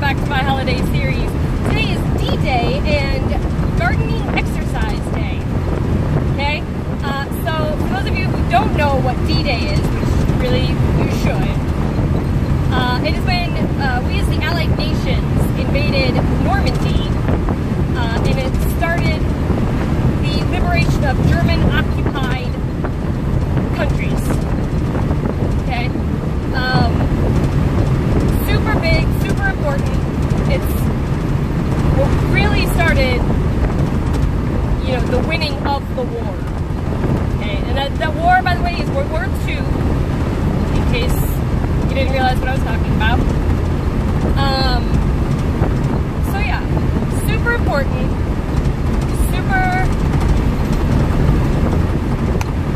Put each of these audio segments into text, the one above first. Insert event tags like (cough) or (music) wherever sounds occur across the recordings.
welcome back to my holiday series. Today is D-Day and Gardening Exercise Day. Okay? Uh, so, for those of you who don't know what D-Day is, which really you should, uh, it is when uh, we as the Allied Nations invaded Normandy uh, and it started the liberation of German occupied countries. Okay? Um, super big, super important. It's what really started, you know, the winning of the war. Okay, and that, that war, by the way, is World War II, in case you didn't realize what I was talking about. Um, so yeah, super important, super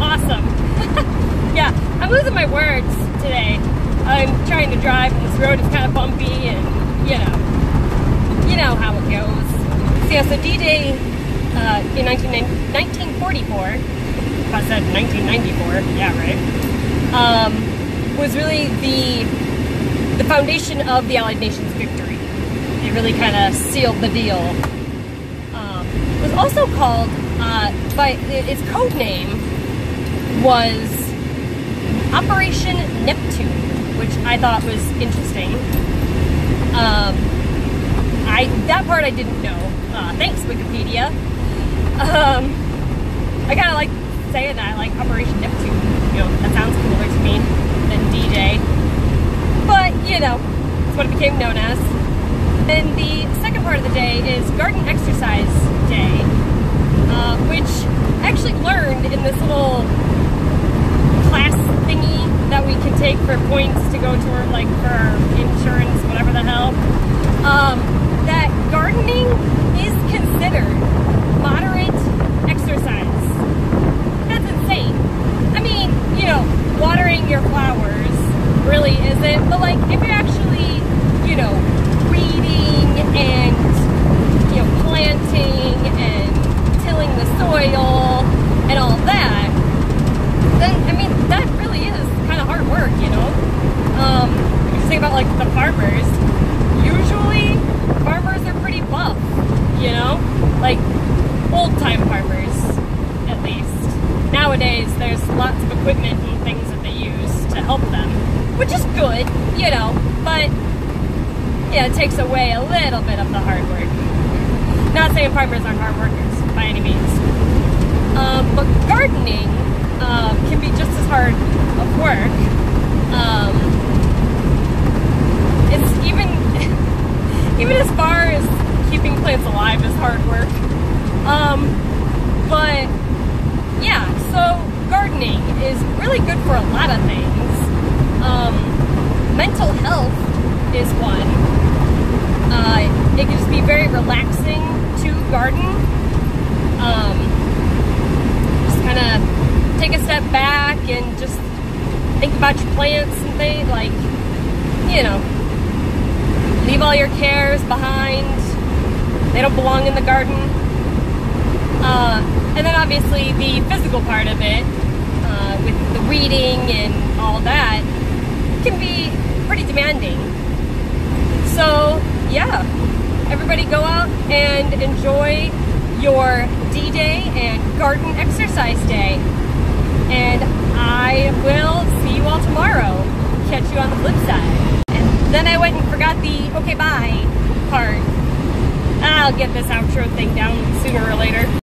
awesome. (laughs) yeah, I'm losing my words today. I'm trying to drive and this road is kind of bumpy and, you know, you know how it goes. So yeah, so D-Day uh, in 19, 1944, I said 1994, yeah, right, um, was really the, the foundation of the Allied Nations victory. It really kind of sealed the deal. Um, it was also called, uh, by its code name was Operation Neptune which I thought was interesting. Um, I that part I didn't know. Uh, thanks Wikipedia. Um, I kind of like saying that, like Operation Neptune. You know, that sounds cooler to me than D-Day. But you know, it's what it became known as. And the second part of the day is Garden Exercise Day, uh, which I actually learned in this little class thingy that we can take for points to go toward like for insurance, whatever the hell. Um, that gardening is considered moderate exercise. That's insane. I mean, you know, watering your flowers really isn't, but like if you're actually, you know, weeding and you know, planting and tilling the soil and all that, then I mean that really is kind of hard work, you know. Um, if you think about like the farmers, usually farmers are pretty buff, you know, like old time farmers at least. Nowadays, there's lots of equipment and things that they use to help them, which is good, you know, but yeah, it takes away a little bit of the hard work. Not saying farmers aren't hard workers by any means, um, but gardening um, can be just as hard of work. Um, it's even even as far as keeping plants alive is hard work. Um, but yeah, so gardening is really good for a lot of things. Um, mental health is one. Uh, it can just be very relaxing to garden. Um, just kind of take a step back and just think about your plants and things like you know leave all your cares behind they don't belong in the garden obviously the physical part of it uh, with the weeding and all that can be pretty demanding so yeah everybody go out and enjoy your D-Day and Garden Exercise Day. And I will see you all tomorrow. Catch you on the flip side. And then I went and forgot the okay bye part. I'll get this outro thing down sooner or later.